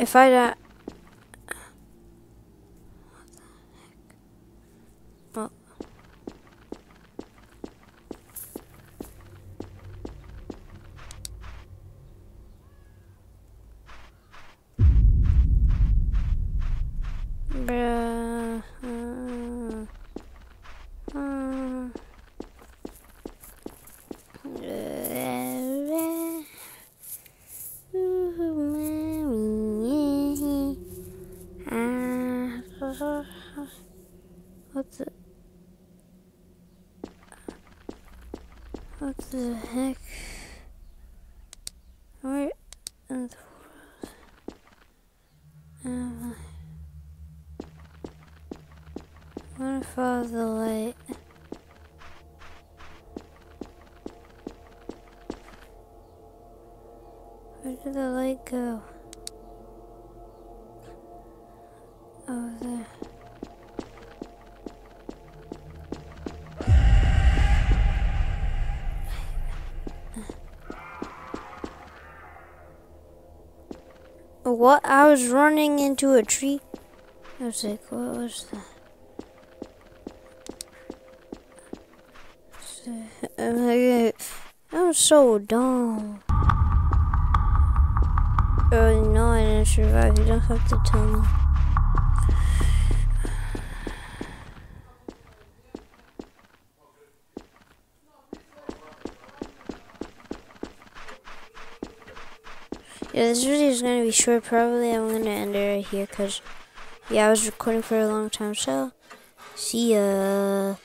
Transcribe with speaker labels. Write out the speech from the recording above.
Speaker 1: If I die... Well... Bruh. Uh, uh, What the? What the heck? Where in the world am I? I'm gonna follow the light. Where did the light go? Over there. What? I was running into a tree. I was like, what was that? I'm like, I'm so dumb. Oh no, I didn't survive. You don't have to tell me. Yeah, this video is gonna be short. Probably I'm gonna end it right here because, yeah, I was recording for a long time. So, see ya.